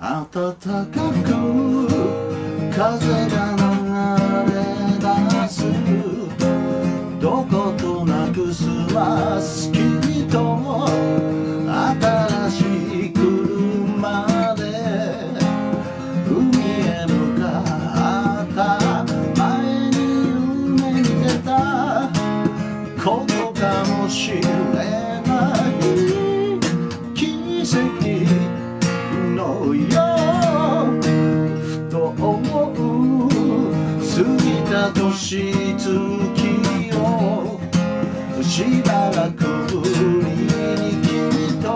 暖かく風が流れ出すどことなくすます君と新しい車で海へ向かった前に夢見てたことかもしれないた年月をしばらくぶりに君と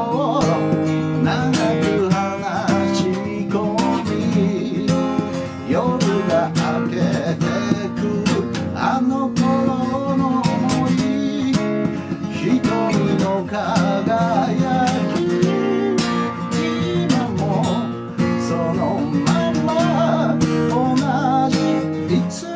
長く話し込み夜が明けてくあの頃の想い瞳の輝き今もそのまま同じいつ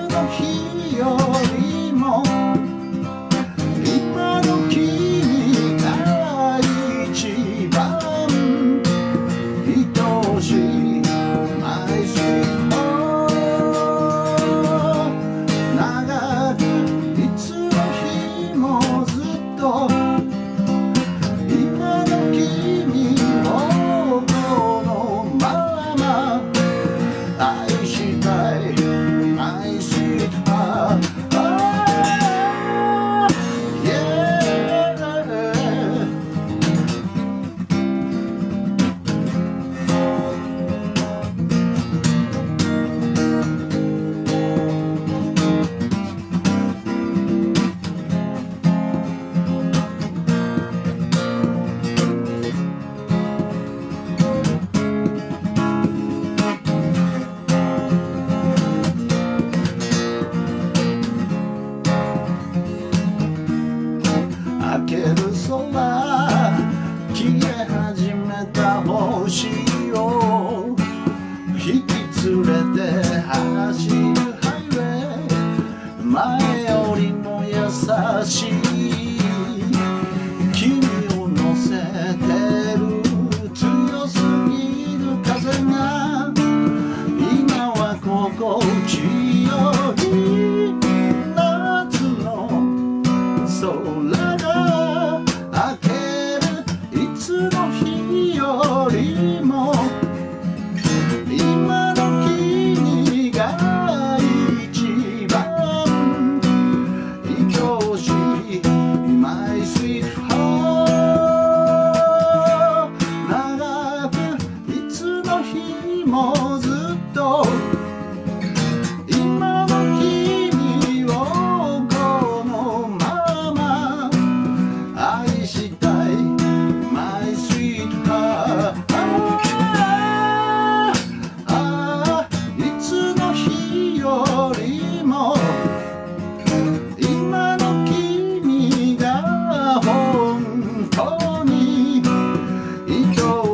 空消え始めた星を引き連れて走るハイウェイ。前よりも優しい。君を乗せてる強すぎる風が。今は心地よい。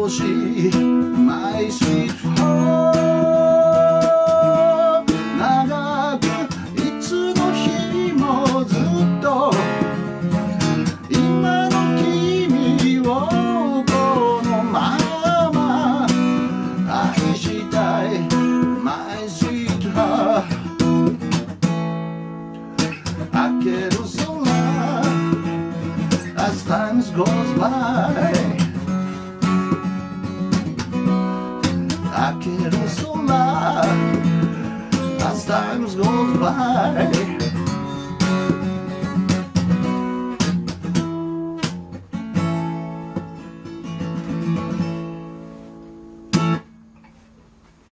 しい My sweet heart 長くいつの日もずっと今の君をこのまま愛したい My sweet heart 明ける空 As time goes by 明ける空 As time goes by